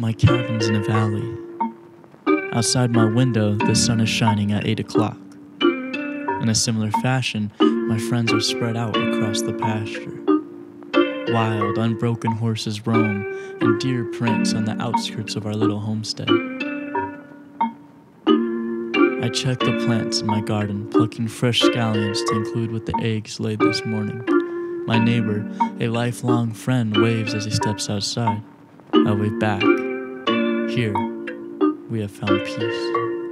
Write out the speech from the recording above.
My cabin's in a valley. Outside my window, the sun is shining at 8 o'clock. In a similar fashion, my friends are spread out across the pasture. Wild, unbroken horses roam, and deer prints on the outskirts of our little homestead. I check the plants in my garden, plucking fresh scallions to include with the eggs laid this morning. My neighbor, a lifelong friend, waves as he steps outside. I wave back. Here, we have found peace.